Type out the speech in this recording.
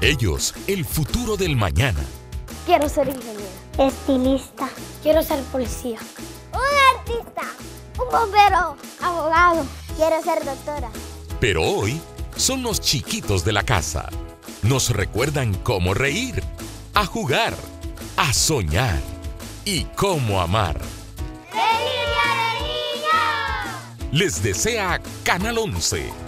Ellos, el futuro del mañana. Quiero ser ingeniero. Estilista. Quiero ser policía. Un artista. Un bombero. Abogado. Quiero ser doctora. Pero hoy son los chiquitos de la casa. Nos recuerdan cómo reír, a jugar, a soñar y cómo amar. ¡Feliz Día de Les desea Canal 11